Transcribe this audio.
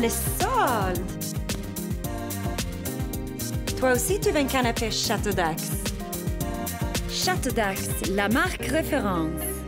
les soldes! Toi aussi, tu veux un canapé Château d'Axe? Château d'Axe, la marque référence.